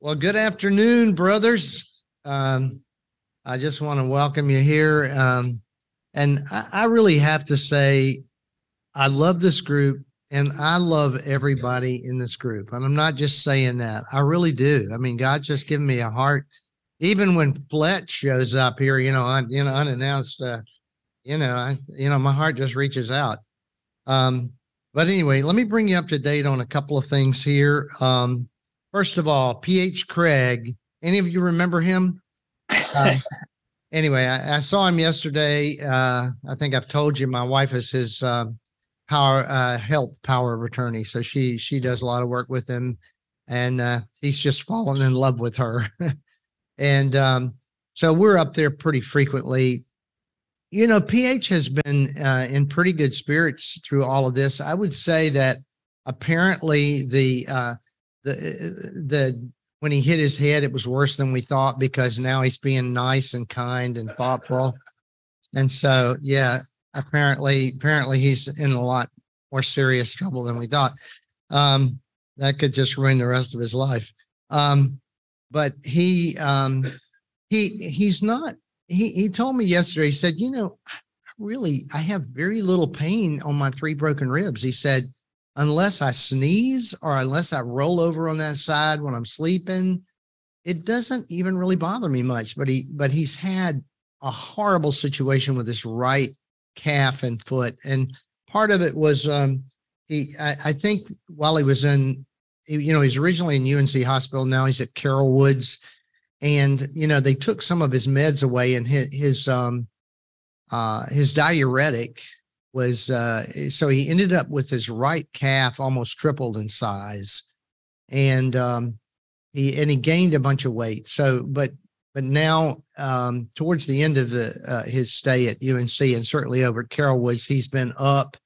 Well, good afternoon, brothers. Um, I just want to welcome you here. Um, and I, I really have to say, I love this group and I love everybody in this group. And I'm not just saying that. I really do. I mean, God's just given me a heart. Even when Fletch shows up here, you know, un, you know, unannounced, uh, you know, I, you know, my heart just reaches out. Um, but anyway, let me bring you up to date on a couple of things here. Um, First of all, PH Craig. Any of you remember him? Uh, anyway, I, I, saw him yesterday. Uh, I think I've told you my wife is his uh, power uh, health power of attorney, so she she does a lot of work with him, and uh, he's just fallen in love with her. and um, so we're up there pretty frequently. You know, PH has been uh, in pretty good spirits through all of this. I would say that apparently the the the when he hit his head, it was worse than we thought because now he's being nice and kind and thoughtful. And so, yeah, apparently, apparently he's in a lot more serious trouble than we thought. Um, that could just ruin the rest of his life. Um, but he, um, he, he's not. He he told me yesterday. He said, you know, really, I have very little pain on my three broken ribs. He said, unless I sneeze or unless I roll over on that side when I'm sleeping, it doesn't even really bother me much. But he but he's had a horrible situation with his right calf and foot. And part of it was um he I, I think while he was in you know, he's originally in UNC hospital, now he's at Carol Woods. And you know, they took some of his meds away and his, his um uh his diuretic was uh, so he ended up with his right calf almost tripled in size, and um, he and he gained a bunch of weight. So, but but now um, towards the end of the uh, his stay at UNC and certainly over at Carol Woods, he's been up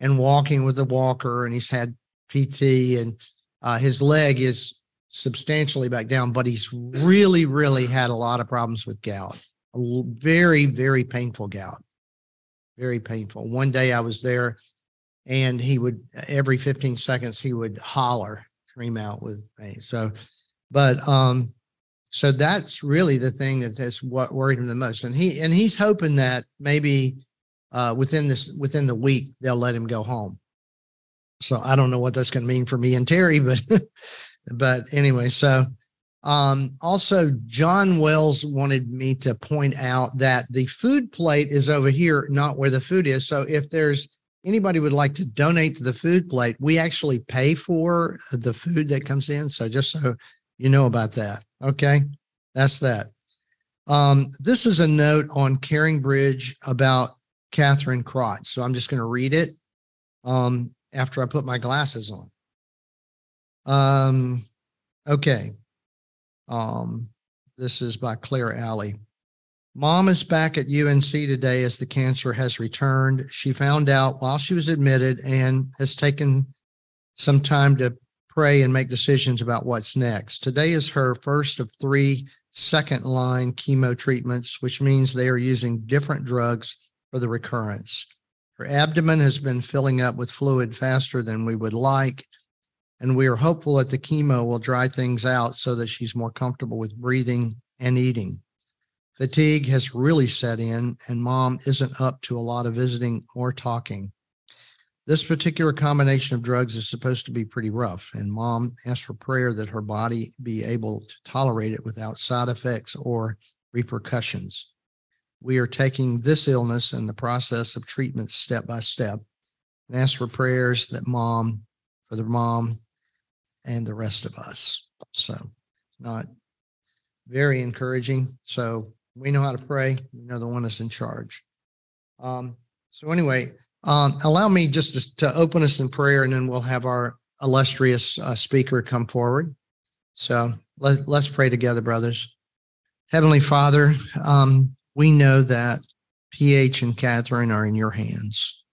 and walking with a walker, and he's had PT, and uh, his leg is substantially back down, but he's really, really had a lot of problems with gout, a very, very painful gout very painful. One day I was there and he would every 15 seconds he would holler, scream out with pain. So, but um, so that's really the thing that has what worried him the most. And he and he's hoping that maybe uh, within this within the week they'll let him go home. So I don't know what that's going to mean for me and Terry, but but anyway, so um, also, John Wells wanted me to point out that the food plate is over here, not where the food is. So if there's anybody would like to donate to the food plate, we actually pay for the food that comes in. So just so you know about that. Okay. That's that. Um, this is a note on Caring Bridge about Catherine Crotch. So I'm just going to read it um, after I put my glasses on. Um, okay. Um, this is by Claire Alley. Mom is back at UNC today as the cancer has returned. She found out while she was admitted and has taken some time to pray and make decisions about what's next. Today is her first of three second line chemo treatments, which means they are using different drugs for the recurrence. Her abdomen has been filling up with fluid faster than we would like and we are hopeful that the chemo will dry things out so that she's more comfortable with breathing and eating. Fatigue has really set in, and mom isn't up to a lot of visiting or talking. This particular combination of drugs is supposed to be pretty rough, and mom asked for prayer that her body be able to tolerate it without side effects or repercussions. We are taking this illness and the process of treatment step by step and ask for prayers that mom, for the mom, and the rest of us. So, not very encouraging. So, we know how to pray. We know the one that's in charge. Um, so, anyway, um, allow me just to, to, open us in prayer and then we'll have our illustrious uh, speaker come forward. So, let, let's pray together, brothers. Heavenly Father, um, we know that PH and Catherine are in your hands.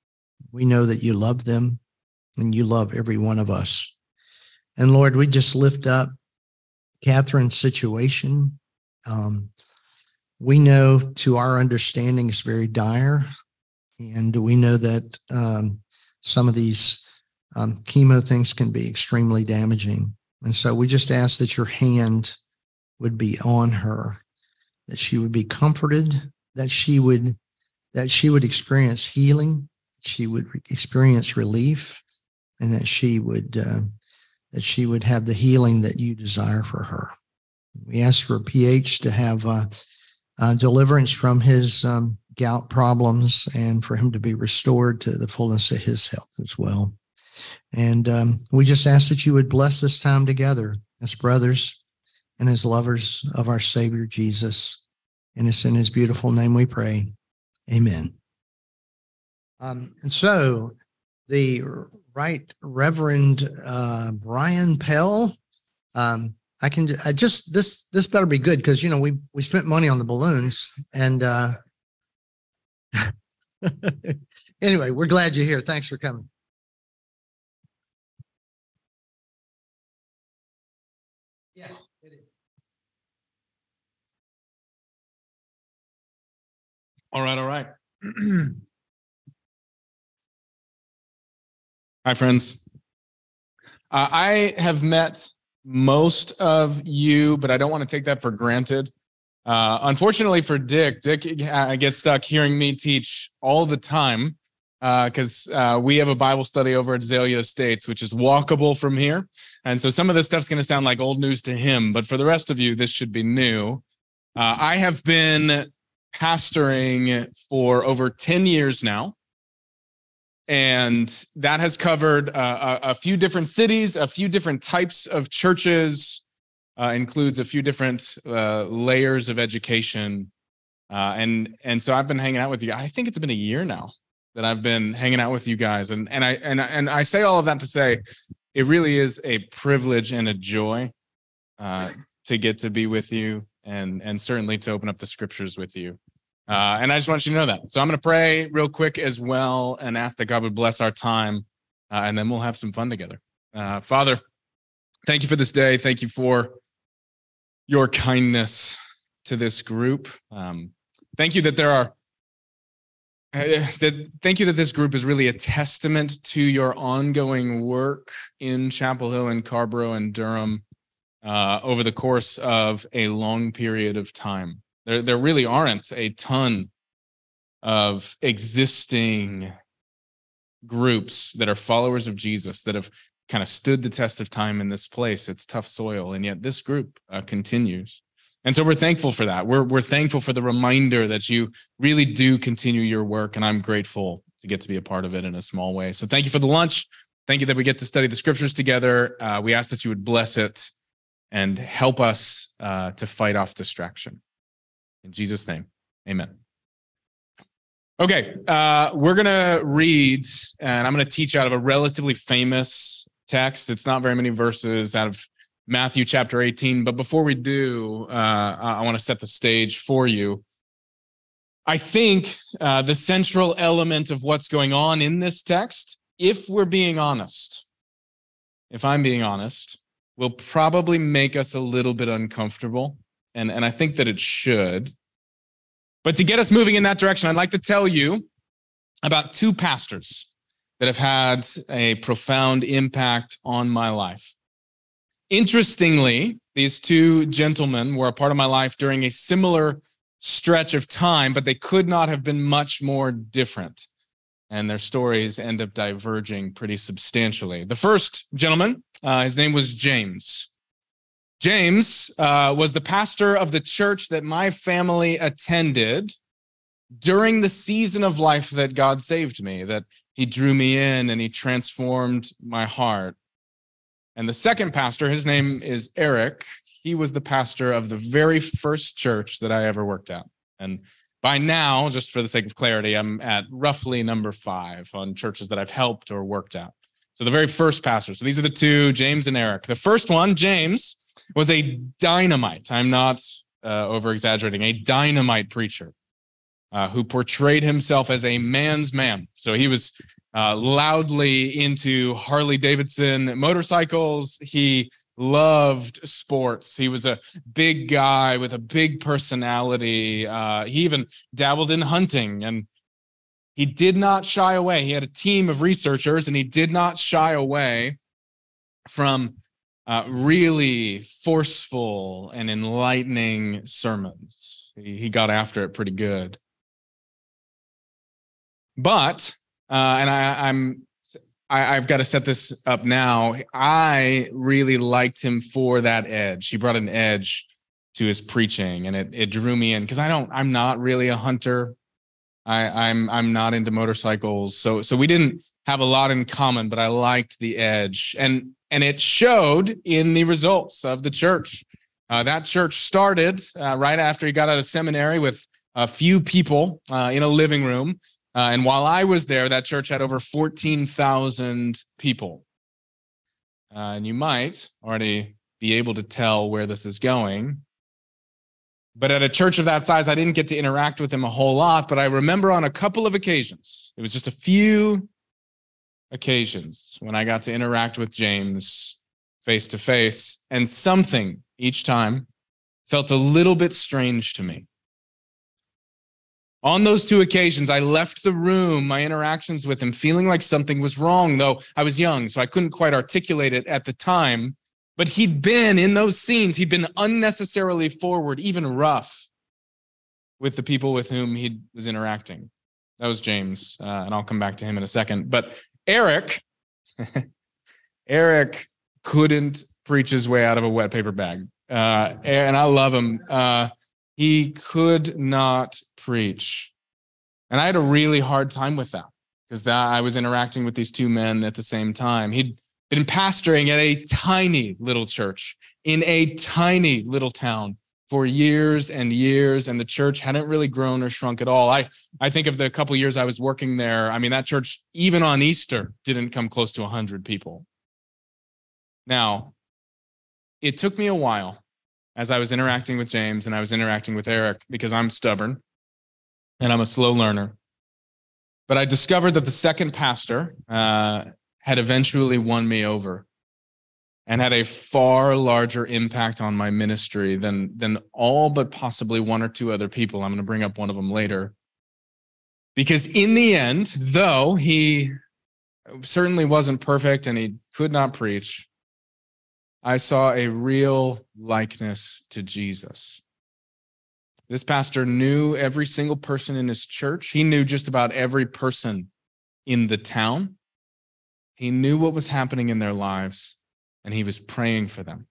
We know that you love them and you love every one of us. And Lord, we just lift up Catherine's situation. Um, we know to our understanding it's very dire. And we know that um, some of these um, chemo things can be extremely damaging. And so we just ask that your hand would be on her, that she would be comforted, that she would that she would experience healing, she would experience relief, and that she would uh, that she would have the healing that you desire for her. We ask for PH to have uh, uh, deliverance from his um, gout problems and for him to be restored to the fullness of his health as well. And um, we just ask that you would bless this time together as brothers and as lovers of our Savior Jesus. And it's in his beautiful name we pray. Amen. Um, and so the Right Reverend uh, Brian Pell, um, I can I just this this better be good because you know we we spent money on the balloons and uh, anyway we're glad you're here. Thanks for coming. All right, all right. Hi, friends. Uh, I have met most of you, but I don't want to take that for granted. Uh, unfortunately for Dick, Dick uh, gets stuck hearing me teach all the time because uh, uh, we have a Bible study over at Azalea Estates, which is walkable from here. And so some of this stuff's going to sound like old news to him, but for the rest of you, this should be new. Uh, I have been pastoring for over 10 years now. And that has covered uh, a, a, few different cities, a few different types of churches, uh, includes a few different uh, layers of education. Uh, and and so I've been hanging out with you. I think it's been a year now that I've been hanging out with you guys. And and I and and I say all of that to say it really is a privilege and a joy uh, to get to be with you and and certainly to open up the scriptures with you. Uh, and I just want you to know that. So I'm going to pray real quick as well and ask that God would bless our time, uh, and then we'll have some fun together. Uh, Father, thank you for this day. Thank you for your kindness to this group. Um, thank you that there are uh, that thank you that this group is really a testament to your ongoing work in Chapel Hill and Carrboro and Durham uh, over the course of a long period of time. There, there really aren't a ton of existing groups that are followers of Jesus that have kind of stood the test of time in this place. It's tough soil, and yet this group uh, continues. And so we're thankful for that. We're, we're thankful for the reminder that you really do continue your work. And I'm grateful to get to be a part of it in a small way. So thank you for the lunch. Thank you that we get to study the scriptures together. Uh, we ask that you would bless it and help us uh, to fight off distraction. In Jesus' name, amen. Okay, uh, we're going to read, and I'm going to teach out of a relatively famous text. It's not very many verses out of Matthew chapter 18. But before we do, uh, I want to set the stage for you. I think uh, the central element of what's going on in this text, if we're being honest, if I'm being honest, will probably make us a little bit uncomfortable. And, and I think that it should. But to get us moving in that direction, I'd like to tell you about two pastors that have had a profound impact on my life. Interestingly, these two gentlemen were a part of my life during a similar stretch of time, but they could not have been much more different. And their stories end up diverging pretty substantially. The first gentleman, uh, his name was James. James uh, was the pastor of the church that my family attended during the season of life that God saved me, that he drew me in and he transformed my heart. And the second pastor, his name is Eric. He was the pastor of the very first church that I ever worked at. And by now, just for the sake of clarity, I'm at roughly number five on churches that I've helped or worked at. So the very first pastor. So these are the two, James and Eric. The first one, James, was a dynamite. I'm not uh, over exaggerating, a dynamite preacher uh, who portrayed himself as a man's man. So he was uh, loudly into Harley Davidson motorcycles. He loved sports. He was a big guy with a big personality. Uh, he even dabbled in hunting and he did not shy away. He had a team of researchers and he did not shy away from uh, really forceful and enlightening sermons. He, he got after it pretty good. But, uh, and I, I'm I, have got to set this up now. I really liked him for that edge. He brought an edge to his preaching, and it it drew me in because I don't. I'm not really a hunter. I, I'm I'm not into motorcycles, so so we didn't have a lot in common. But I liked the edge, and and it showed in the results of the church. Uh, that church started uh, right after he got out of seminary with a few people uh, in a living room uh, and while I was there, that church had over 14,000 people. Uh, and you might already be able to tell where this is going. But at a church of that size, I didn't get to interact with him a whole lot. But I remember on a couple of occasions, it was just a few occasions when I got to interact with James face to face, and something each time felt a little bit strange to me. On those two occasions, I left the room, my interactions with him, feeling like something was wrong, though I was young, so I couldn't quite articulate it at the time. But he'd been in those scenes, he'd been unnecessarily forward, even rough with the people with whom he was interacting. That was James, uh, and I'll come back to him in a second. But Eric, Eric couldn't preach his way out of a wet paper bag. Uh, and I love him. Uh, he could not preach. And I had a really hard time with that because that I was interacting with these two men at the same time. He'd been pastoring at a tiny little church in a tiny little town for years and years and the church hadn't really grown or shrunk at all. I i think of the couple years i was working there i mean that church even on easter didn't come close to 100 people. Now it took me a while as I was interacting with James and I was interacting with Eric because I'm stubborn and I'm a slow learner. But I discovered that the second pastor uh, had eventually won me over and had a far larger impact on my ministry than, than all but possibly one or two other people. I'm going to bring up one of them later. Because in the end, though he certainly wasn't perfect and he could not preach, I saw a real likeness to Jesus. This pastor knew every single person in his church. He knew just about every person in the town. He knew what was happening in their lives, and he was praying for them.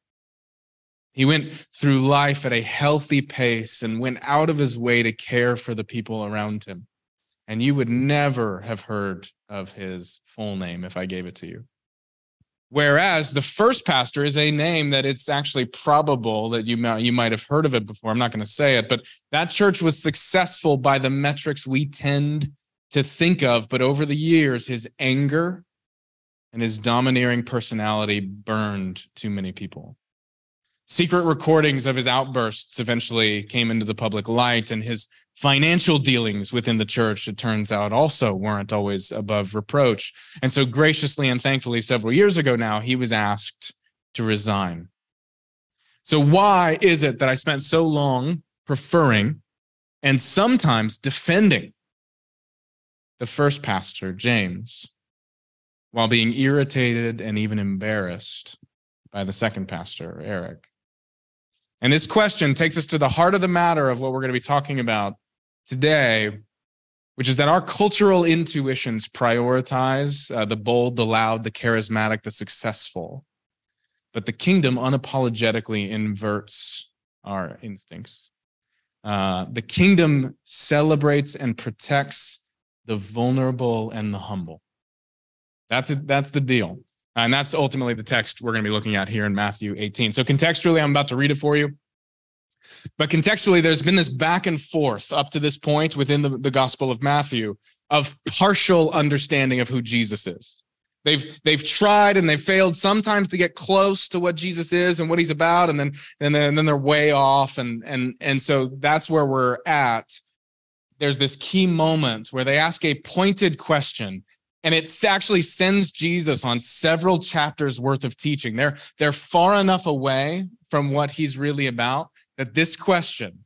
He went through life at a healthy pace and went out of his way to care for the people around him. And you would never have heard of his full name if I gave it to you. Whereas the first pastor is a name that it's actually probable that you might, you might have heard of it before. I'm not going to say it, but that church was successful by the metrics we tend to think of. But over the years, his anger and his domineering personality burned too many people. Secret recordings of his outbursts eventually came into the public light, and his financial dealings within the church, it turns out, also weren't always above reproach. And so, graciously and thankfully, several years ago now, he was asked to resign. So, why is it that I spent so long preferring and sometimes defending the first pastor, James, while being irritated and even embarrassed by the second pastor, Eric? And this question takes us to the heart of the matter of what we're going to be talking about today, which is that our cultural intuitions prioritize uh, the bold, the loud, the charismatic, the successful. But the kingdom unapologetically inverts our instincts. Uh, the kingdom celebrates and protects the vulnerable and the humble. That's it, that's the deal. And that's ultimately the text we're going to be looking at here in Matthew 18. So, contextually, I'm about to read it for you. But contextually, there's been this back and forth up to this point within the, the Gospel of Matthew of partial understanding of who Jesus is. They've they've tried and they've failed sometimes to get close to what Jesus is and what he's about, and then and then, and then they're way off. And and and so that's where we're at. There's this key moment where they ask a pointed question and it actually sends Jesus on several chapters worth of teaching. They're they're far enough away from what he's really about that this question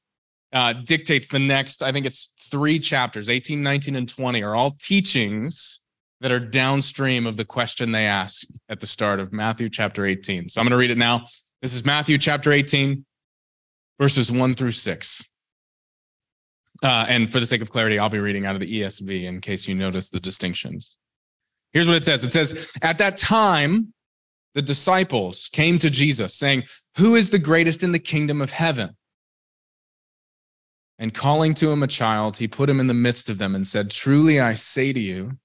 uh, dictates the next, I think it's three chapters 18, 19, and 20 are all teachings that are downstream of the question they ask at the start of Matthew chapter 18. So I'm going to read it now. This is Matthew chapter 18, verses 1 through 6. Uh, and for the sake of clarity, I'll be reading out of the ESV in case you notice the distinctions. Here's what it says it says, At that time, the disciples came to Jesus saying, Who is the greatest in the kingdom of heaven? And calling to him a child, he put him in the midst of them and said, Truly I say to you,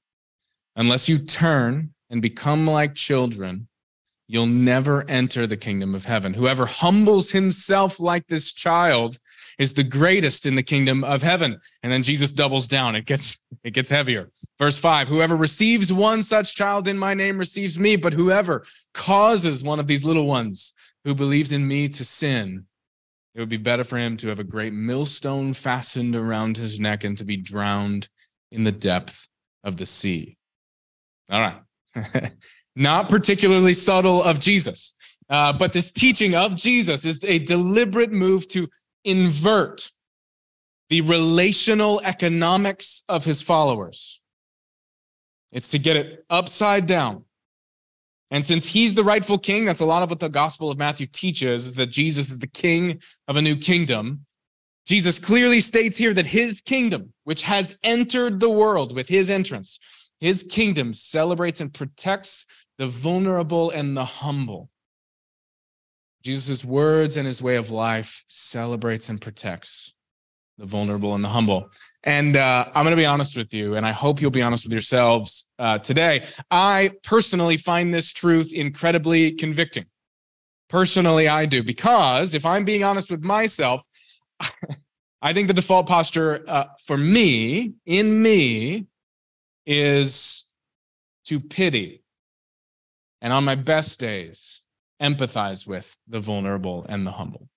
unless you turn and become like children, you'll never enter the kingdom of heaven. Whoever humbles himself like this child is the greatest in the kingdom of heaven. And then Jesus doubles down. It gets it gets heavier. Verse 5, whoever receives one such child in my name receives me, but whoever causes one of these little ones who believes in me to sin, it would be better for him to have a great millstone fastened around his neck and to be drowned in the depth of the sea. All right. Not particularly subtle of Jesus. Uh, but this teaching of Jesus is a deliberate move to invert the relational economics of his followers. It's to get it upside down. And since he's the rightful king, that's a lot of what the Gospel of Matthew teaches is that Jesus is the king of a new kingdom. Jesus clearly states here that his kingdom, which has entered the world with his entrance, his kingdom celebrates and protects the vulnerable and the humble. Jesus' words and his way of life celebrates and protects the vulnerable and the humble. And uh, I'm going to be honest with you, and I hope you'll be honest with yourselves uh, today. I personally find this truth incredibly convicting. Personally, I do, because if I'm being honest with myself, I think the default posture uh, for me, in me, is to pity. And on my best days, empathize with the vulnerable and the humble.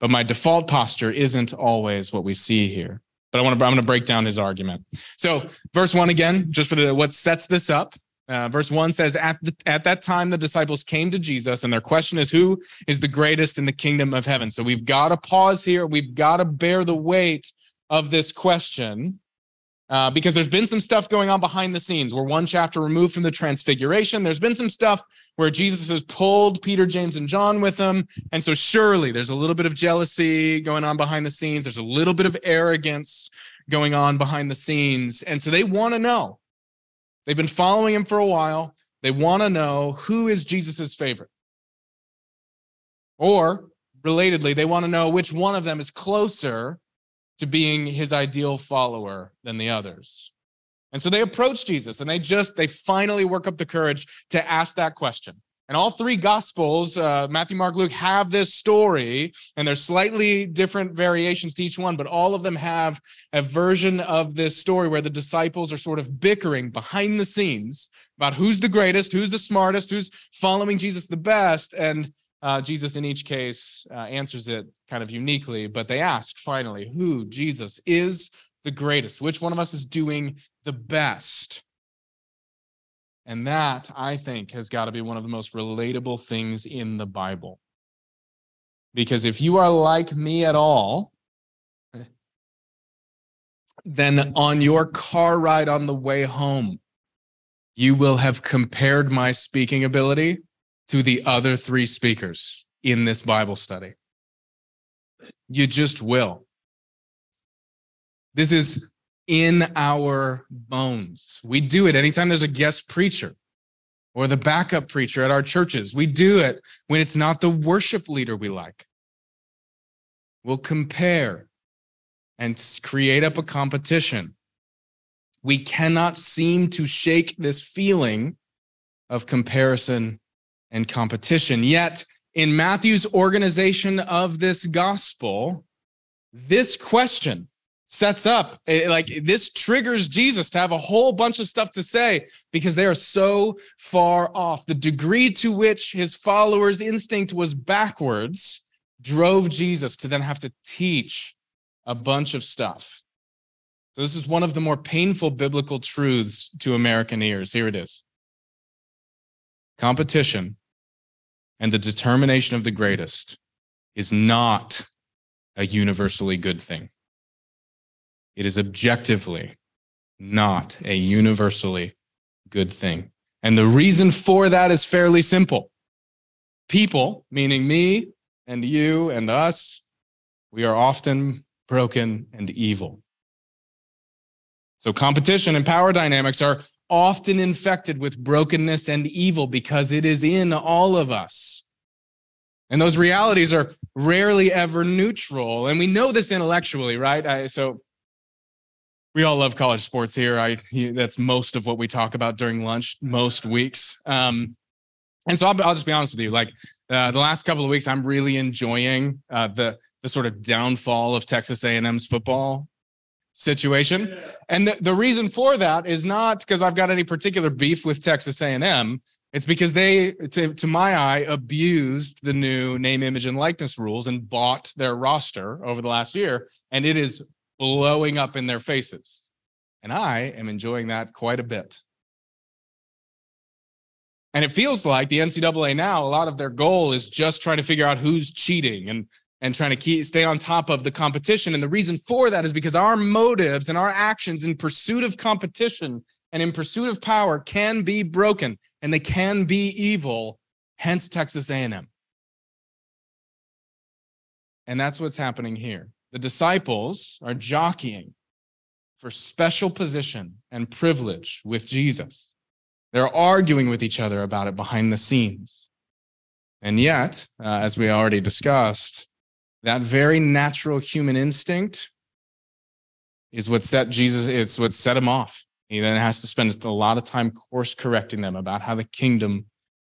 But my default posture isn't always what we see here. But I want to I'm going to break down his argument. So, verse 1 again, just for the, what sets this up. Uh, verse 1 says at the, at that time the disciples came to Jesus and their question is who is the greatest in the kingdom of heaven. So we've got to pause here. We've got to bear the weight of this question uh, because there's been some stuff going on behind the scenes. We're one chapter removed from the transfiguration. There's been some stuff where Jesus has pulled Peter, James, and John with him. And so, surely there's a little bit of jealousy going on behind the scenes. There's a little bit of arrogance going on behind the scenes. And so, they want to know. They've been following him for a while. They want to know who is Jesus's favorite. Or, relatedly, they want to know which one of them is closer to being his ideal follower than the others. And so they approach Jesus and they just, they finally work up the courage to ask that question. And all three gospels, uh, Matthew, Mark, Luke, have this story, and there's slightly different variations to each one, but all of them have a version of this story where the disciples are sort of bickering behind the scenes about who's the greatest, who's the smartest, who's following Jesus the best. And uh, Jesus, in each case, uh, answers it kind of uniquely, but they ask finally who Jesus is the greatest, which one of us is doing the best. And that, I think, has got to be one of the most relatable things in the Bible. Because if you are like me at all, then on your car ride on the way home, you will have compared my speaking ability to the other three speakers in this Bible study. You just will. This is in our bones. We do it anytime there's a guest preacher or the backup preacher at our churches. We do it when it's not the worship leader we like. We'll compare and create up a competition. We cannot seem to shake this feeling of comparison and competition. Yet, in Matthew's organization of this gospel, this question sets up eh, like this triggers Jesus to have a whole bunch of stuff to say because they are so far off. The degree to which his followers' instinct was backwards drove Jesus to then have to teach a bunch of stuff. So, this is one of the more painful biblical truths to American ears. Here it is competition and the determination of the greatest is not a universally good thing. It is objectively not a universally good thing. And the reason for that is fairly simple. People, meaning me and you and us, we are often broken and evil. So competition and power dynamics are often infected with brokenness and evil because it is in all of us. And those realities are rarely ever neutral. And we know this intellectually, right? I, so we all love college sports here. I that's most of what we talk about during lunch most weeks. Um, and so I'll, I'll, just be honest with you. Like uh, the last couple of weeks, I'm really enjoying uh, the the sort of downfall of Texas A&M's football situation. And the, the reason for that is not because I've got any particular beef with Texas A&M. It's because they, to, to my eye, abused the new name, image, and likeness rules and bought their roster over the last year. And it is blowing up in their faces. And I am enjoying that quite a bit. And it feels like the NCAA now, a lot of their goal is just trying to figure out who's cheating and and trying to keep stay on top of the competition. And the reason for that is because our motives and our actions in pursuit of competition and in pursuit of power can be broken and they can be evil, hence Texas A&M. And that's what's happening here. The disciples are jockeying for special position and privilege with Jesus. They're arguing with each other about it behind the scenes. And yet, uh, as we already discussed, that very natural human instinct is what set Jesus, it's what set him off. He then has to spend a lot of time course correcting them about how the kingdom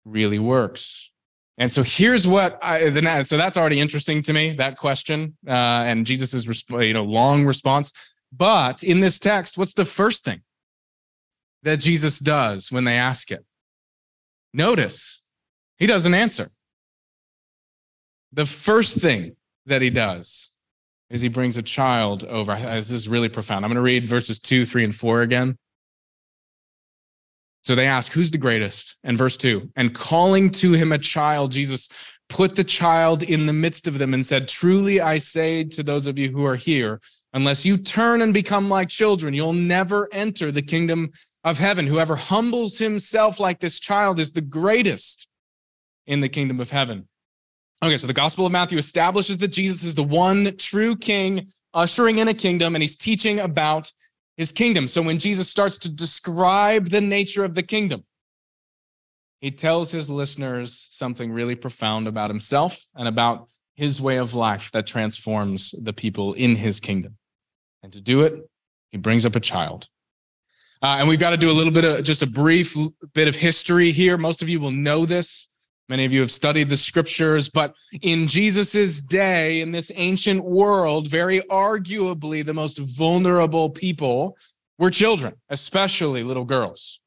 really works. And so here's what I, the, so that's already interesting to me, that question, uh, and Jesus's, you know, long response. But in this text, what's the first thing that Jesus does when they ask it? Notice he doesn't answer. The first thing that he does is he brings a child over. This is really profound. I'm going to read verses two, three, and four again. So they ask, Who's the greatest? And verse two, and calling to him a child, Jesus put the child in the midst of them and said, Truly I say to those of you who are here, unless you turn and become like children, you'll never enter the kingdom of heaven. Whoever humbles himself like this child is the greatest in the kingdom of heaven. Okay, so the Gospel of Matthew establishes that Jesus is the one true king ushering in a kingdom, and he's teaching about his kingdom. So when Jesus starts to describe the nature of the kingdom, he tells his listeners something really profound about himself and about his way of life that transforms the people in his kingdom. And to do it, he brings up a child. Uh, and we've got to do a little bit of just a brief bit of history here. Most of you will know this. Many of you have studied the scriptures, but in Jesus's day, in this ancient world, very arguably the most vulnerable people were children, especially little girls.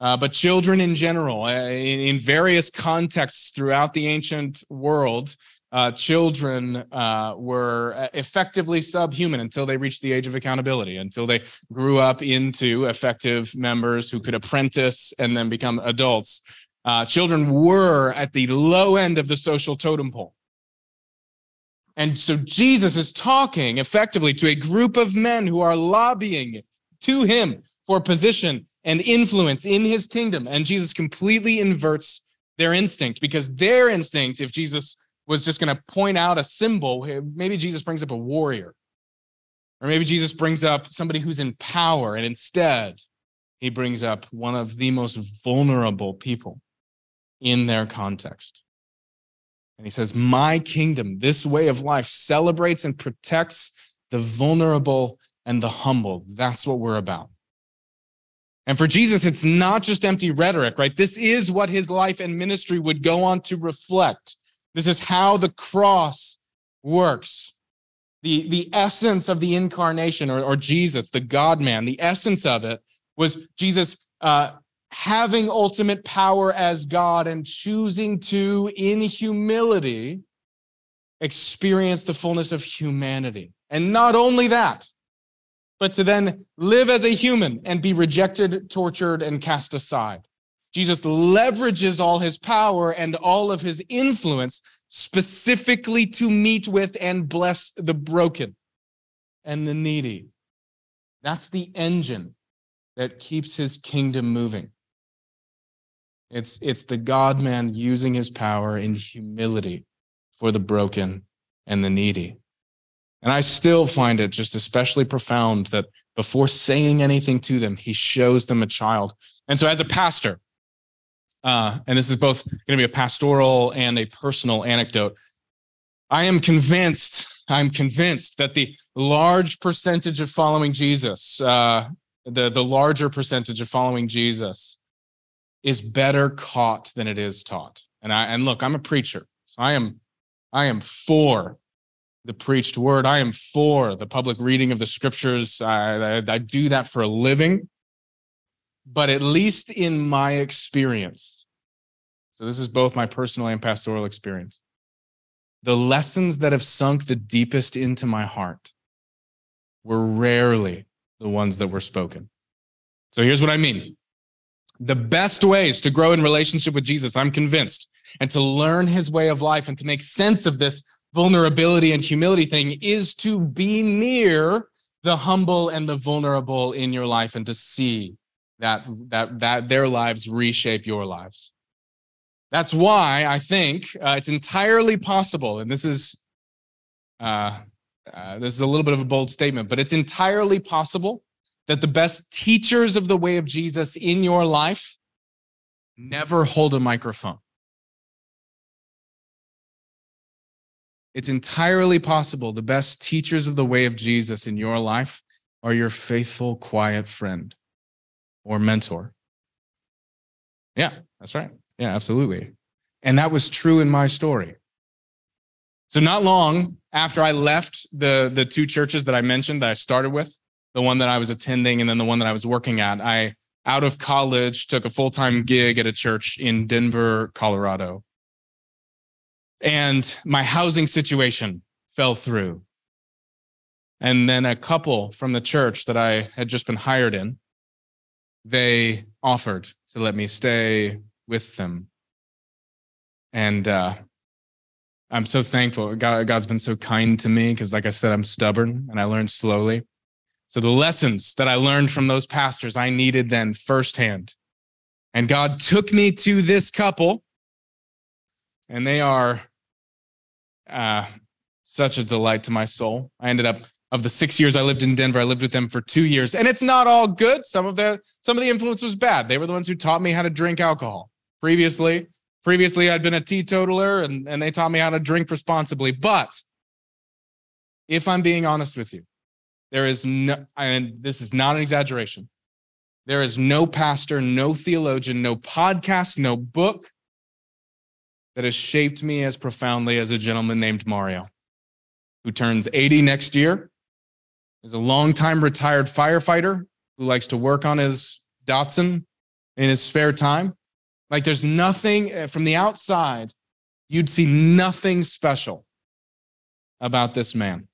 Uh, but children in general, uh, in, in, various contexts throughout the ancient world, uh, children uh, were effectively subhuman until they reached the age of accountability, until they grew up into effective members who could apprentice and then become adults uh, children were at the low end of the social totem pole. And so Jesus is talking effectively to a group of men who are lobbying to him for position and influence in his kingdom. And Jesus completely inverts their instinct because their instinct, if Jesus was just going to point out a symbol, maybe Jesus brings up a warrior. Or maybe Jesus brings up somebody who's in power. And instead, he brings up one of the most vulnerable people in their context. And he says, My kingdom, this way of life, celebrates and protects the vulnerable and the humble. That's what we're about. And for Jesus, it's not just empty rhetoric, right? This is what his life and ministry would go on to reflect. This is how the cross works. The, the essence of the incarnation, or, or Jesus, the God man, the essence of it was Jesus uh, having ultimate power as God and choosing to, in humility, experience the fullness of humanity. And not only that, but to then live as a human and be rejected, tortured, and cast aside. Jesus leverages all his power and all of his influence specifically to meet with and bless the broken and the needy. That's the engine that keeps his kingdom moving. It's, it's the God man using his power in humility for the broken and the needy. And I still find it just especially profound that before saying anything to them, he shows them a child. And so, as a pastor, uh, and this is both going to be a pastoral and a personal anecdote, I am convinced, I'm convinced that the large percentage of following Jesus, uh, the, the larger percentage of following Jesus, is better caught than it is taught. And I and look, I'm a preacher. So I am I am for the preached word. I am for the public reading of the scriptures. I, I, I do that for a living. But at least in my experience, so this is both my personal and pastoral experience, the lessons that have sunk the deepest into my heart were rarely the ones that were spoken. So here's what I mean. The best ways to grow in relationship with Jesus, I'm convinced, and to learn his way of life and to make sense of this vulnerability and humility thing is to be near the humble and the vulnerable in your life and to see that that that their lives reshape your lives. That's why i think uh, it's entirely possible and this is uh, uh, this is a little bit of a bold statement but it's entirely possible that the best teachers of the way of jesus in your life never hold a microphone It's entirely possible the best teachers of the way of Jesus in your life are your faithful, quiet friend or mentor. Yeah, that's right. Yeah, absolutely. And that was true in my story. So, not long after I left the, the two churches that I mentioned that I started with, the one that I was attending and then the one that I was working at, I, out of college, took a full time gig at a church in Denver, Colorado and my housing situation fell through. And then a couple from the church that I had just been hired in, they offered to let me stay with them. And uh, I'm so thankful. God, God's been so kind to me because, like I said, I'm stubborn and I learned slowly. So the lessons that I learned from those pastors, I needed then firsthand. And God took me to this couple and they are uh, such a delight to my soul. I ended up of the six years I lived in Denver, I lived with them for two years, and it's not all good. Some of the some of the influence was bad. They were the ones who taught me how to drink alcohol. Previously, previously I'd been a teetotaler, and and they taught me how to drink responsibly. But if I'm being honest with you, there is no, and this is not an exaggeration. There is no pastor, no theologian, no podcast, no book, that has shaped me as profoundly as a gentleman named Mario, who turns 80 next year, is a longtime retired firefighter who likes to work on his Datsun in his spare time. Like there's nothing eh, from the outside, you'd see nothing special about this man.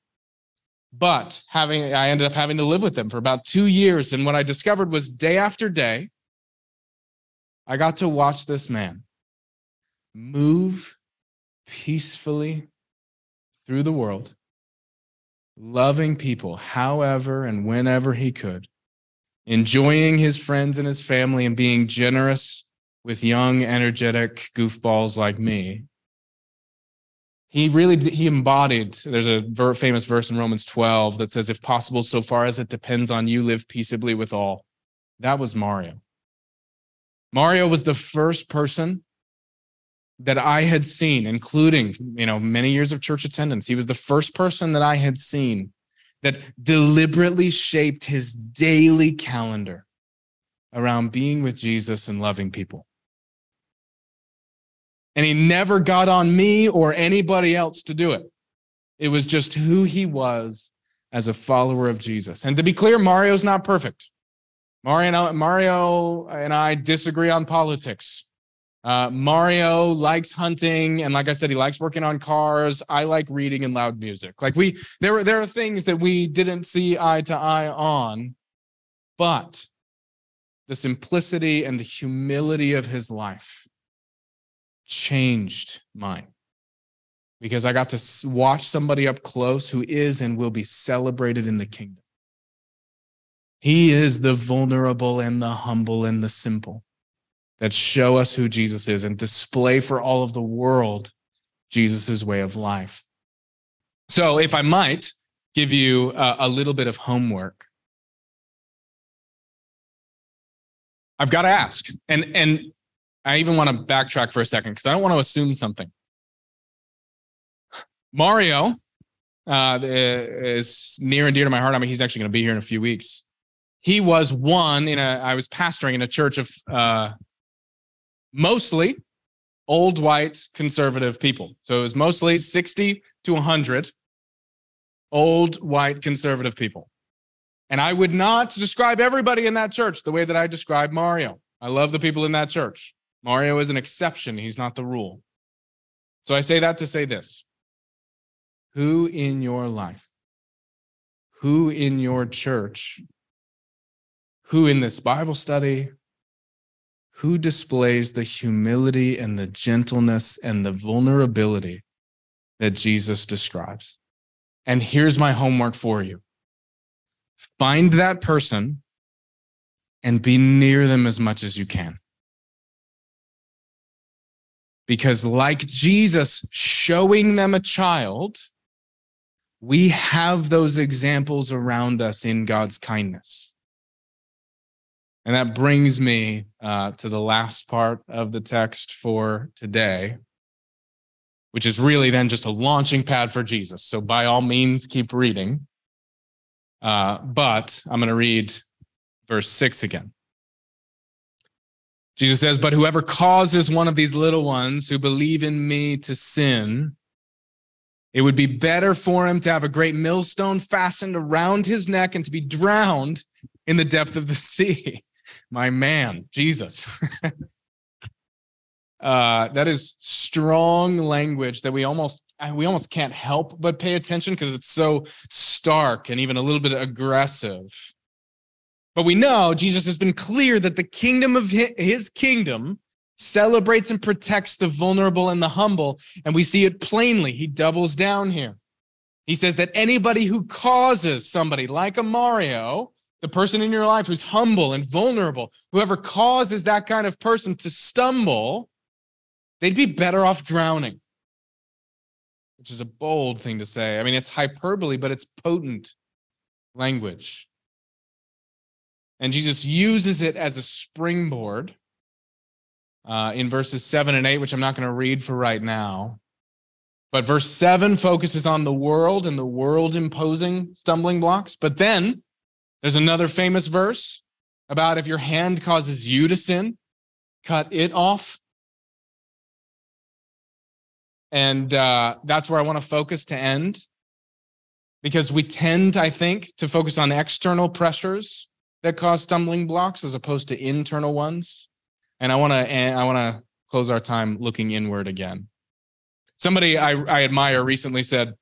But having, I ended up having to live with them for about two years. And what I discovered was day after day, I got to watch this man move peacefully through the world, loving people however and whenever he could, enjoying his friends and his family, and being generous with young, energetic goofballs like me. He really he embodied. There's a famous verse in Romans 12 that says, "If possible, so far as it depends on you, live peaceably with all." That was Mario. Mario was the first person that I had seen, including, you know, many years of church attendance. He was the first person that I had seen that deliberately shaped his daily calendar around being with Jesus and loving people. And he never got on me or anybody else to do it. It was just who he was as a follower of Jesus. And to be clear, Mario's not perfect. Mario and I, Mario and I disagree on politics. Uh, Mario likes hunting, and like I said, he likes working on cars. I like reading and loud music. Like we, there were there are things that we didn't see eye to eye on, but the simplicity and the humility of his life changed mine because I got to watch somebody up close who is and will be celebrated in the kingdom. He is the vulnerable and the humble and the simple that show us who Jesus is and display for all of the world Jesus' way of life. So, if I might give you a, a little bit of homework, I've got to ask, and and I even want to backtrack for a second because I don't want to assume something. Mario uh, is near and dear to my heart. I mean, he's actually going to be here in a few weeks. He was one in a. I was pastoring in a church of uh, mostly old white conservative people. So it was mostly 60 to 100 old white conservative people. And I would not describe everybody in that church the way that I describe Mario. I love the people in that church. Mario is an exception, he's not the rule. So I say that to say this Who in your life, who in your church, who in this Bible study, who displays the humility and the gentleness and the vulnerability that Jesus describes. And here's my homework for you find that person and be near them as much as you can. Because, like Jesus showing them a child, we have those examples around us in God's kindness. And that brings me uh, to the last part of the text for today, which is really then just a launching pad for Jesus. So by all means, keep reading. Uh, but I'm going to read verse six again. Jesus says, But whoever causes one of these little ones who believe in me to sin, it would be better for him to have a great millstone fastened around his neck and to be drowned in the depth of the sea my man, Jesus. uh, that is strong language that we almost we almost can't help but pay attention because it's so stark and even a little bit aggressive. But we know Jesus has been clear that the kingdom of his kingdom celebrates and protects the vulnerable and the humble. And we see it plainly. He doubles down here. He says that anybody who causes somebody like a Mario the person in your life who's humble and vulnerable, whoever causes that kind of person to stumble, they'd be better off drowning, which is a bold thing to say. I mean, it's hyperbole, but it's potent language. And Jesus uses it as a springboard uh, in verses seven and eight, which I'm not going to read for right now. But verse seven focuses on the world and the world imposing stumbling blocks. But then there's another famous verse about if your hand causes you to sin, cut it off. And uh, that's where I want to focus to end because we tend, I think, to focus on external pressures that cause stumbling blocks as opposed to internal ones. And I want to I want to close our time looking inward again. Somebody I, I admire recently said,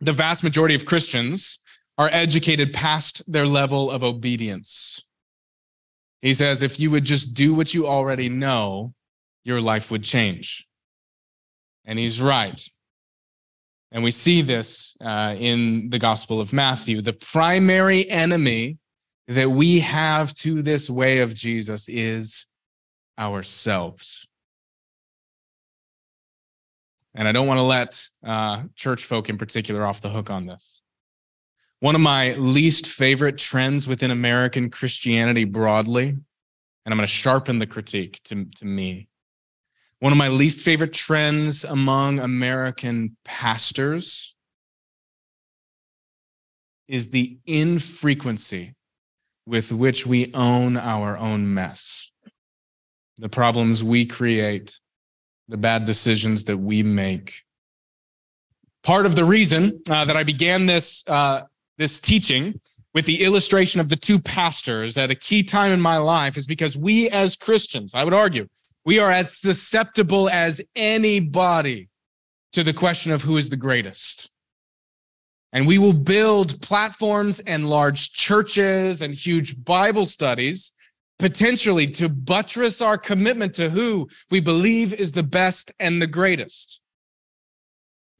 the vast majority of Christians are educated past their level of obedience. He says, if you would just do what you already know, your life would change. And he's right. And we see this uh, in the Gospel of Matthew. The primary enemy that we have to this way of Jesus is ourselves. And I don't want to let uh, church folk in particular off the hook on this. One of my least favorite trends within American Christianity broadly, and I'm going to sharpen the critique to, to me. One of my least favorite trends among American pastors is the infrequency with which we own our own mess, the problems we create, the bad decisions that we make. Part of the reason uh, that I began this uh, this teaching with the illustration of the two pastors at a key time in my life is because we as Christians, I would argue, we are as susceptible as anybody to the question of who is the greatest. And we will build platforms and large churches and huge Bible studies potentially to buttress our commitment to who we believe is the best and the greatest.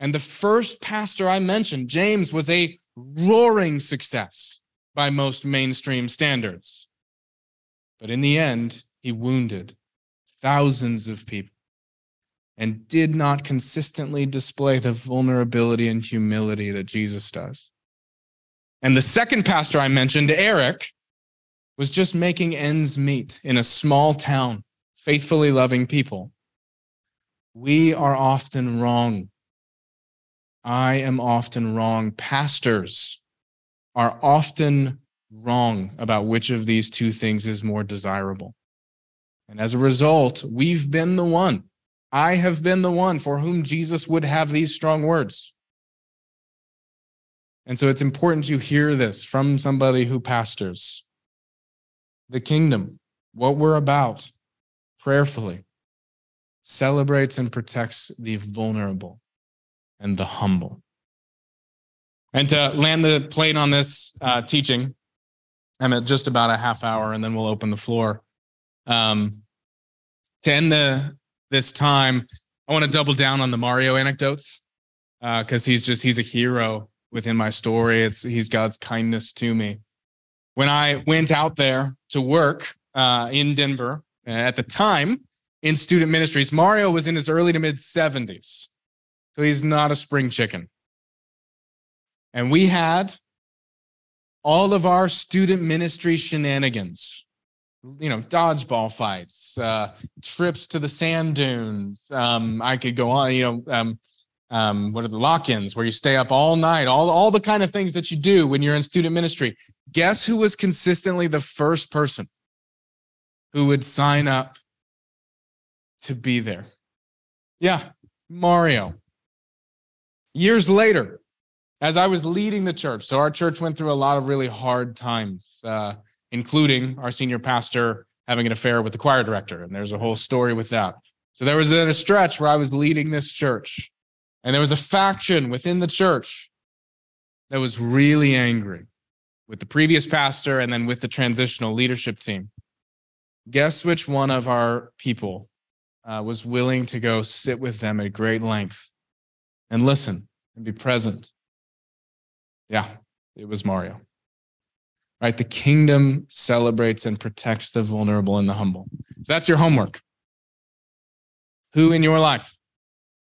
And the first pastor I mentioned, James, was a roaring success by most mainstream standards. But in the end, he wounded thousands of people and did not consistently display the vulnerability and humility that Jesus does. And the second pastor I mentioned, Eric, was just making ends meet in a small town, faithfully loving people. We are often wrong. I am often wrong. Pastors are often wrong about which of these two things is more desirable. And as a result, we've been the one. I have been the one for whom Jesus would have these strong words. And so it's important you hear this from somebody who pastors. The kingdom, what we're about, prayerfully, celebrates and protects the vulnerable and the humble. And to land the plane on this uh, teaching, I'm at just about a half hour, and then we'll open the floor. Um, to end the this time, I want to double down on the Mario anecdotes because uh, he's just he's a hero within my story. It's he's God's kindness to me. When I went out there to work uh, in Denver at the time in student ministries, Mario was in his early to mid 70s, so he's not a spring chicken. And we had all of our student ministry shenanigans you know dodgeball fights uh trips to the sand dunes. Um i could go on you know um um what are the lock-ins where you stay up all night all all the kind of things that you do when you're in student ministry. Guess who was consistently the first person who would sign up to be there? Yeah mario. Years later as I was leading the church, so our church went through a lot of really hard times, uh, including our senior pastor having an affair with the choir director. And there's a whole story with that. So there was a stretch where I was leading this church, and there was a faction within the church that was really angry with the previous pastor and then with the transitional leadership team. Guess which one of our people uh, was willing to go sit with them at great length and listen and be present yeah, it was Mario. Right? The kingdom celebrates and protects the vulnerable and the humble. So that's your homework. Who in your life?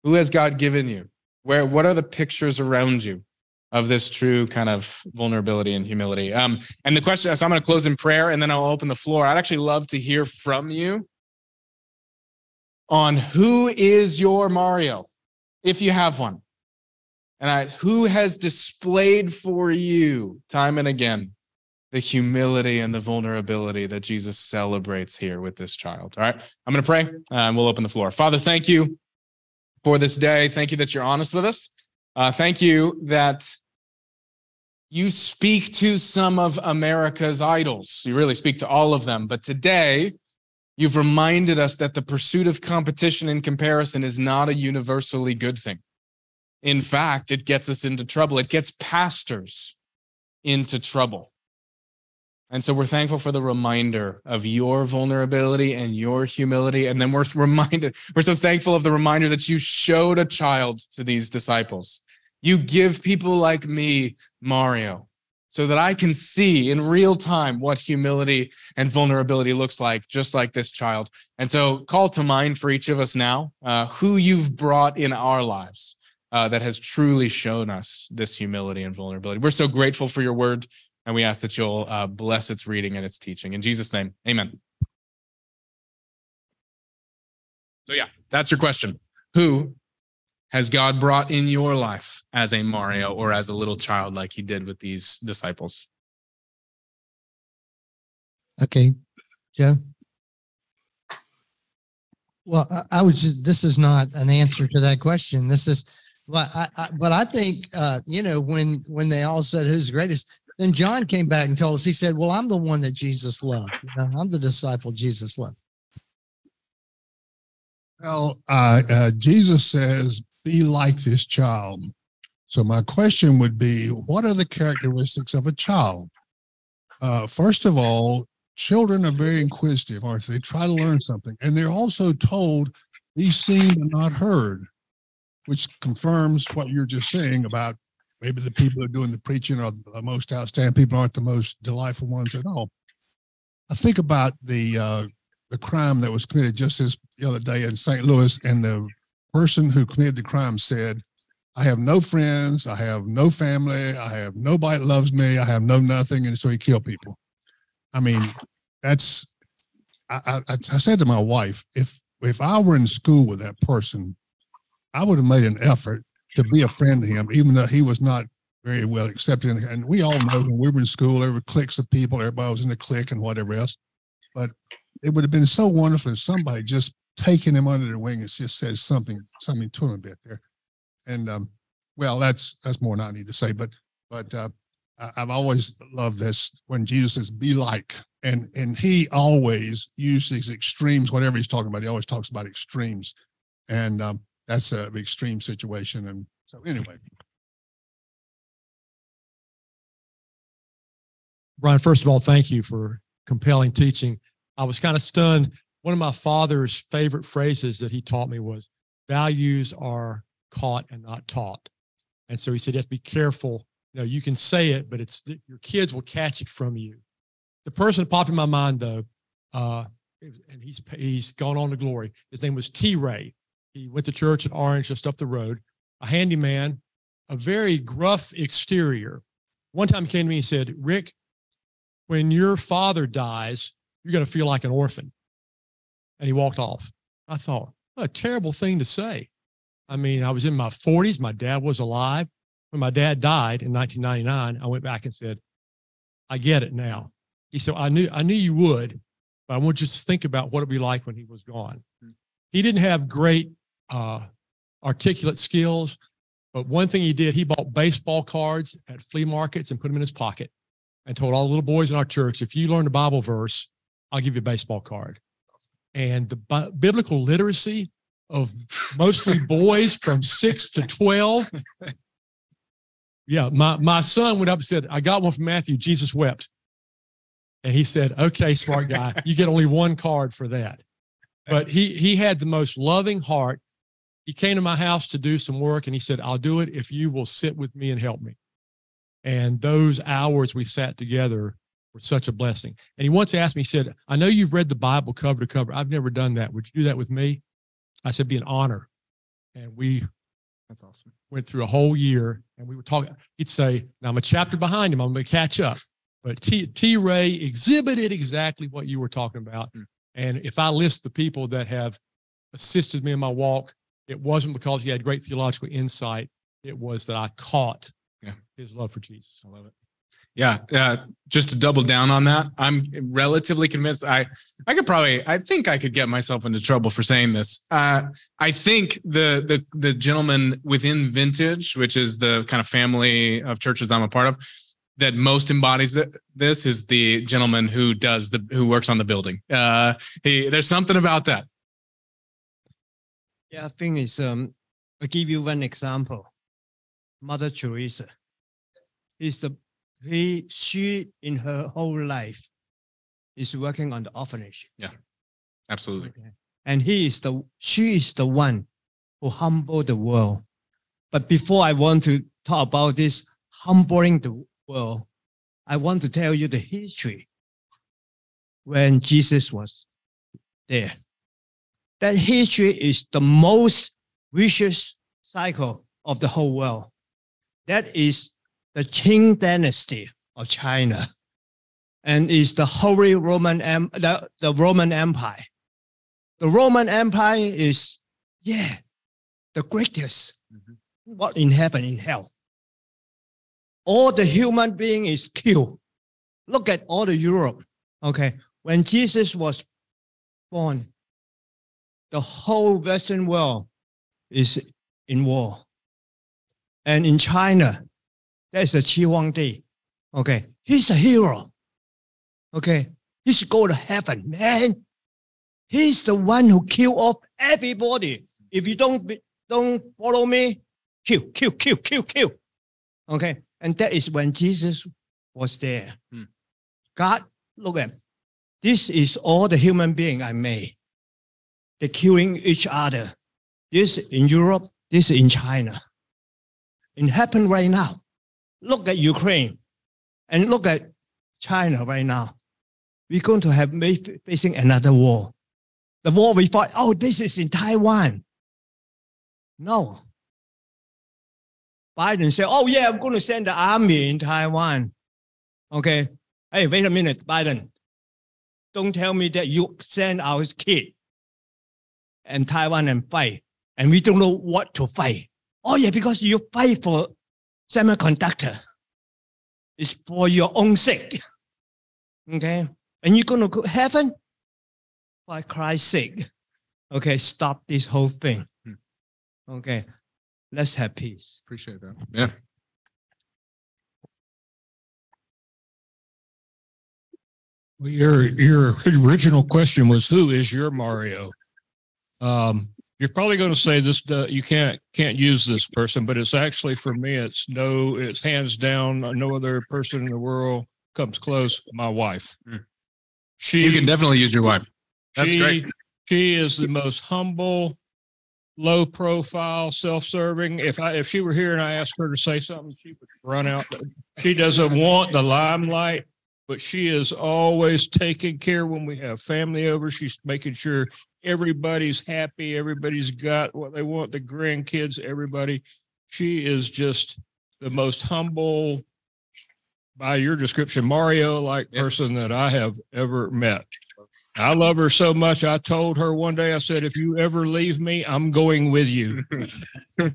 Who has God given you? Where what are the pictures around you of this true kind of vulnerability and humility? Um, and the question, so I'm going to close in prayer and then I'll open the floor. I'd actually love to hear from you on who is your Mario, if you have one. And I, who has displayed for you time and again the humility and the vulnerability that Jesus celebrates here with this child? All right, I'm going to pray and we'll open the floor. Father, thank you for this day. Thank you that you're honest with us. Uh, thank you that you speak to some of America's idols. You really speak to all of them. But today, you've reminded us that the pursuit of competition and comparison is not a universally good thing. In fact, it gets us into trouble. It gets pastors into trouble. And so we're thankful for the reminder of your vulnerability and your humility. And then we're reminded, we're so thankful of the reminder that you showed a child to these disciples. You give people like me, Mario, so that I can see in real time what humility and vulnerability looks like, just like this child. And so call to mind for each of us now uh, who you've brought in our lives uh, that has truly shown us this humility and vulnerability. We're so grateful for your word, and we ask that you'll uh, bless its reading and its teaching. In Jesus' name, amen. So, yeah, that's your question. Who has God brought in your life as a Mario or as a little child, like he did with these disciples? Okay, Joe. Well, I, was just, this is not an answer to that question. This is, but I, I but I think uh, you know when when they all said who's the greatest, then John came back and told us. He said, "Well, I'm the one that Jesus loved. You know, I'm the disciple Jesus loved." Well, uh, uh, Jesus says, "Be like this child." So my question would be, what are the characteristics of a child? Uh, first of all, children are very inquisitive, aren't they? They try to learn something, and they're also told, "These seen and not heard." which confirms what you're just saying about maybe the people who are doing the preaching are the most outstanding people aren't the most delightful ones at all. I think about the uh, the crime that was committed just this the other day in St. Louis, and the person who committed the crime said, "I have no friends, I have no family, I have nobody loves me, I have no nothing," and so he killed people. I mean, that's I, I, I said to my wife, if if I were in school with that person, I would have made an effort to be a friend to him, even though he was not very well accepted. And we all know when we were in school, there were cliques of people, everybody was in the clique and whatever else. But it would have been so wonderful if somebody just taken him under their wing and just said something, something to him a bit there. And um, well, that's that's more than I need to say, but but uh, I've always loved this when Jesus says, "Be like," and and he always uses extremes. Whatever he's talking about, he always talks about extremes, and um, that's an extreme situation. And so, anyway, Brian, first of all, thank you for compelling teaching. I was kind of stunned. One of my father's favorite phrases that he taught me was values are caught and not taught. And so he said, you have to be careful. You know, you can say it, but it's your kids will catch it from you. The person that popped in my mind though, uh, and he's he's gone on to glory. His name was T. Ray. He went to church in Orange, just up the road. A handyman, a very gruff exterior. One time he came to me and said, "Rick, when your father dies, you're going to feel like an orphan. And he walked off. I thought, what a terrible thing to say. I mean, I was in my 40s. My dad was alive. When my dad died in 1999, I went back and said, I get it now. He said, I knew, I knew you would, but I want you to think about what it'd be like when he was gone. Hmm. He didn't have great uh, articulate skills, but one thing he did, he bought baseball cards at flea markets and put them in his pocket and told all the little boys in our church, if you learn the Bible verse, I'll give you a baseball card. And the bi- biblical literacy of mostly boys from six to 12. Yeah, my, my son went up and said, I got one from Matthew. Jesus wept. And he said, Okay, smart guy, you get only one card for that. But he he had the most loving heart. He came to my house to do some work and he said, I'll do it if you will sit with me and help me. And those hours we sat together were such a blessing. And he once asked me, he said, I know you've read the Bible cover to cover. I've never done that. Would you do that with me? I said, be an honor. And we That's awesome. went through a whole year and we were talking. He'd say, Now I'm a chapter behind him. I'm going to catch up. But T, T. Ray exhibited exactly what you were talking about. Mm. And if I list the people that have assisted me in my walk, it wasn't because he had great theological insight. It was that I caught Yeah. his love for Jesus. I love it. Yeah, uh, just to double down on that, I'm relatively convinced. I I could probably, I think I could get myself into trouble for saying this. Uh, I think the the the gentleman within Vintage, which is the kind of family of churches I'm a part of, that most embodies the, this is the gentleman who does the who works on the building. Uh, he there's something about that. Yeah, I think it's um I give you one example. Mother Teresa. Is the he she in her whole life is working on the orphanage. Yeah, absolutely. Okay. And he is the she is the one who humbled the world. But before I want to talk about this humbling the world, I want to tell you the history when Jesus was there. That history is the most vicious cycle of the whole world. That is the Qing dynasty of China and is the Holy Roman Em- the, the Roman Empire. The Roman Empire is, yeah, the greatest. Mhm. What in heaven, in hell. All the human being is killed. Look at all the Europe. Okay. When Jesus was born, the whole Western world is in war. And in China, there's a Qi Huangdi. Okay. He's a hero. Okay. He should go to heaven, man. He's the one who killed off everybody. If you don't be- don't follow me, kill, kill, kill, kill, kill. Okay, and that is when Jesus was there. Hmm. God, look at this is all the human being I made. They're killing each other. This in Europe, this in China. It happened right now. Look at Ukraine and look at China right now. We're going to have facing another war. The war we fought, oh, this is in Taiwan. No. Biden said, oh, yeah, I'm going to send the army in Taiwan. Okay. Hey, wait a minute, Biden. Don't tell me that you send our kid and Taiwan and fight, and we don't know what to fight. Oh, yeah, because you fight for semiconductor. It's for your own sake. Okay. And you're going to go to heaven? For Christ's sake. Okay. Stop this whole thing. Hmm. Okay. Let's have peace. Appreciate that. Yeah. Well, Your, your original question was, who is your Mario? Um, you're probably going to say this, uh, you can't, can't use this person, but it's actually for me, it's no, it's hands down, no other person in the world comes close, my wife. Hmm. She. You can definitely use your wife. That's she, great. She is the most humble, low profile, self-serving. If I, if she were here and I asked her to say something, she would run out. She doesn't want the limelight, but she is always taking care when we have family over. She's making sure everybody's happy. Everybody's got what they want, the grandkids, everybody. She is just the most humble, by your description, Mario like Yep. person that I have ever met. I love her so much. I told her one day, I said, if you ever leave me, I'm going with you.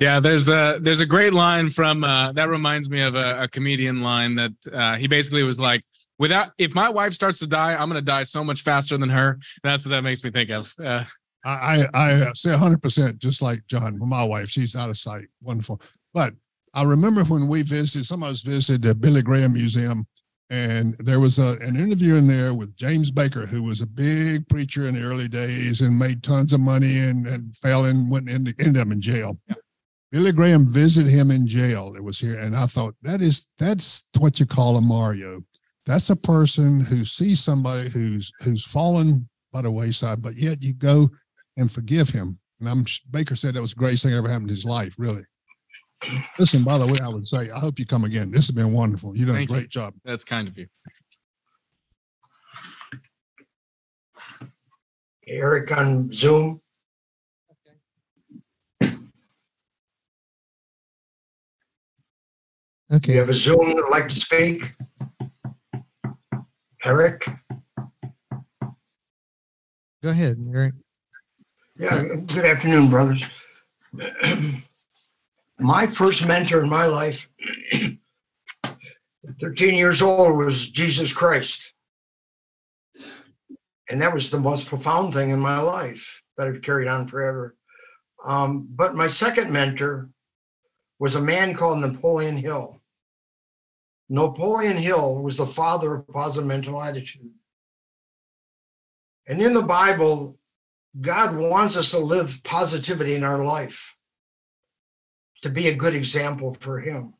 Yeah, there's a there's a great line from uh, that reminds me of a, a comedian line that uh, he basically was like, without if my wife starts to die, I'm gonna die so much faster than her. That's what that makes me think of. Uh, I, I, I say hundred percent, just like John, my wife, she's out of sight, wonderful. But I remember when we visited, some of us visited the Billy Graham Museum and there was a, an interview in there with James Bakker, who was a big preacher in the early days and made tons of money and, and fell and went in, ended up in jail. Billy Graham visited him in jail. It was here. And I thought that is, that's what you call a Mario. That's a person who sees somebody who's, who's fallen by the wayside, but yet you go and forgive him. And I'm Bakker said that was the greatest thing ever happened in his life, really. Listen, by the way, I would say, I hope you come again. This has been wonderful. You've done a Thank you. great job. that's kind of you. Eric on Zoom. You Okay. You have a Zoom that would like to speak? Eric? Go ahead, Eric. Yeah, good afternoon, brothers. My first mentor in my life, 13 years old, was Jesus Christ. And that was the most profound thing in my life that I've carried on forever. Um, but my second mentor was a man called Napoleon Hill. Napoleon Hill was the father of positive mental attitude. And in the Bible, God wants us to live positivity in our life, to be a good example for Him.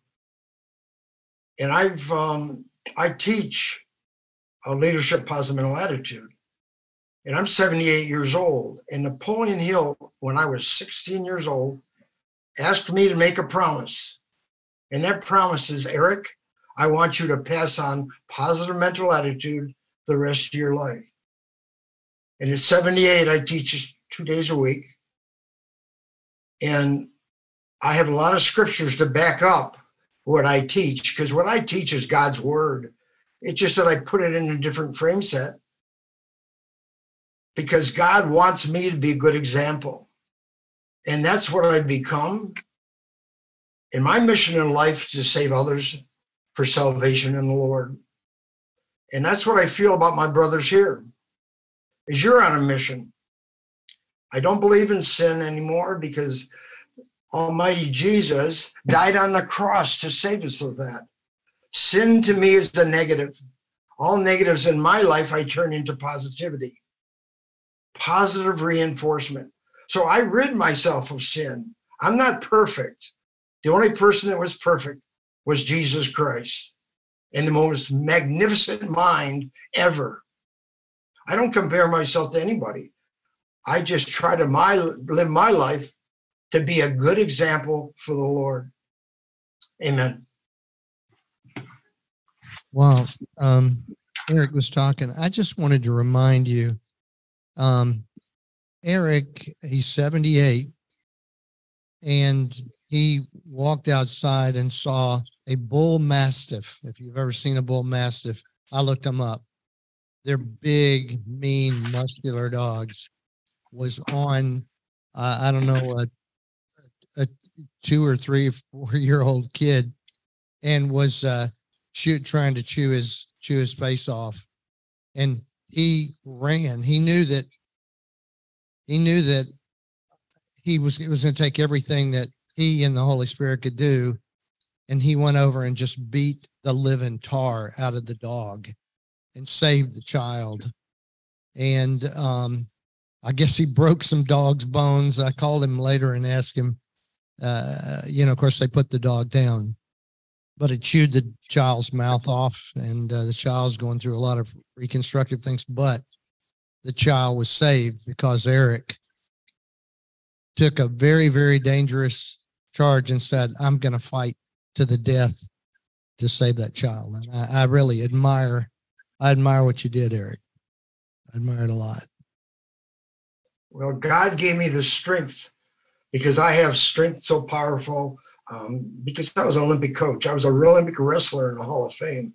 And I've um, I teach a leadership positive mental attitude, and I'm 78 years old. And Napoleon Hill, when I was 16 years old, asked me to make a promise, and that promise is, Eric, I want you to pass on positive mental attitude the rest of your life. And at 78, I teach two days a week. And I have a lot of scriptures to back up what I teach, because what I teach is God's word. It's just that I put it in a different frame set. Because God wants me to be a good example. And that's what I've become. And my mission in life is to save others for salvation in the Lord. And that's what I feel about my brothers here is you're on a mission. I don't believe in sin anymore because Almighty Jesus died on the cross to save us of that. Sin to me is a negative. All negatives in my life I turn into positivity, positive reinforcement. So I rid myself of sin. I'm not perfect. The only person that was perfect was Jesus Christ and the most magnificent mind ever. I don't compare myself to anybody. I just try to my, live my life to be a good example for the Lord. Amen. While um, Eric was talking, I just wanted to remind you, um, Eric, he's 78, and he walked outside and saw a bull mastiff. If you've ever seen a bull mastiff, I looked them up. They're big, mean, muscular dogs. Was on, uh, I don't know, a, a two or three, four year old kid, and was uh, shoot trying to chew his chew his face off, and he ran. He knew that he knew that he was it was going to take everything that he and the Holy Spirit could do, and he went over and just beat the living tar out of the dog, and saved the child. And um, I guess he broke some dog's bones. I called him later and asked him, uh, you know, of course they put the dog down, but it chewed the child's mouth off, and uh, the child's going through a lot of reconstructive things. But the child was saved because Eric took a very, very dangerous charge and said, "I'm going to fight to the death to save that child." And I, I really admire, I admire what you did, Eric. I admire it a lot. Well, God gave me the strength because I have strength so powerful. Um, because I was an Olympic coach, I was a real Olympic wrestler in the Hall of Fame.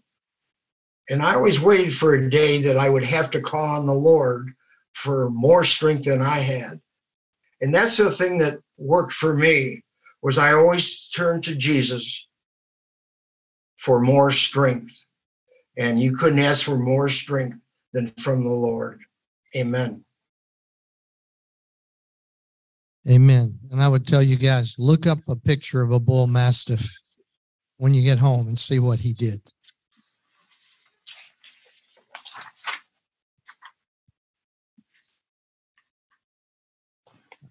And I always waited for a day that I would have to call on the Lord for more strength than I had. And that's the thing that worked for me was I always turned to Jesus for more strength. And you couldn't ask for more strength than from the Lord. Amen. Amen. And I would tell you guys, look up a picture of a bull mastiff when you get home and see what he did.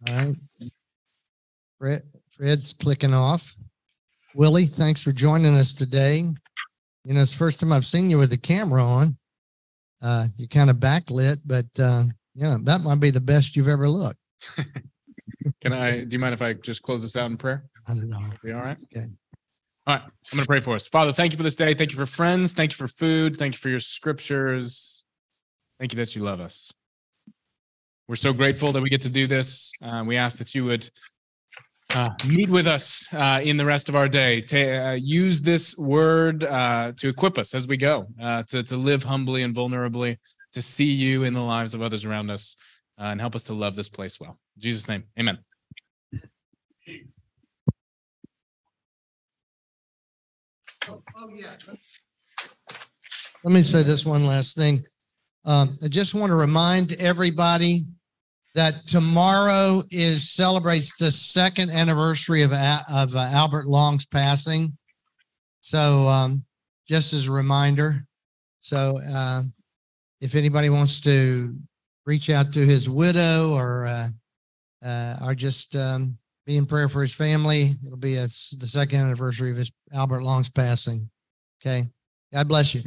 All right. Fred, Fred's clicking off. Willie, thanks for joining us today. You know, it's the first time I've seen you with the camera on. Uh, you're kind of backlit, but uh, you know, that might be the best you've ever looked. Can I, do you mind if I just close this out in prayer? I don't know. Be all right? Okay. All right. I'm going to pray for us. Father, thank you for this day. Thank you for friends. Thank you for food. Thank you for your scriptures. Thank you that you love us. We're so grateful that we get to do this. Uh, we ask that you would uh, meet with us uh, in the rest of our day. Ta- uh, use this word uh, to equip us as we go, uh, to, to live humbly and vulnerably, to see you in the lives of others around us, uh, and help us to love this place well. In Jesus' name, amen. Oh, yeah. Let me say this one last thing. Um, I just want to remind everybody that tomorrow is celebrates the second anniversary of of uh, Albert Long's passing. So um, just as a reminder, so uh, if anybody wants to reach out to his widow or uh, uh, or just um, be in prayer for his family, it'll be a, the second anniversary of his Albert Long's passing. Okay. God bless you.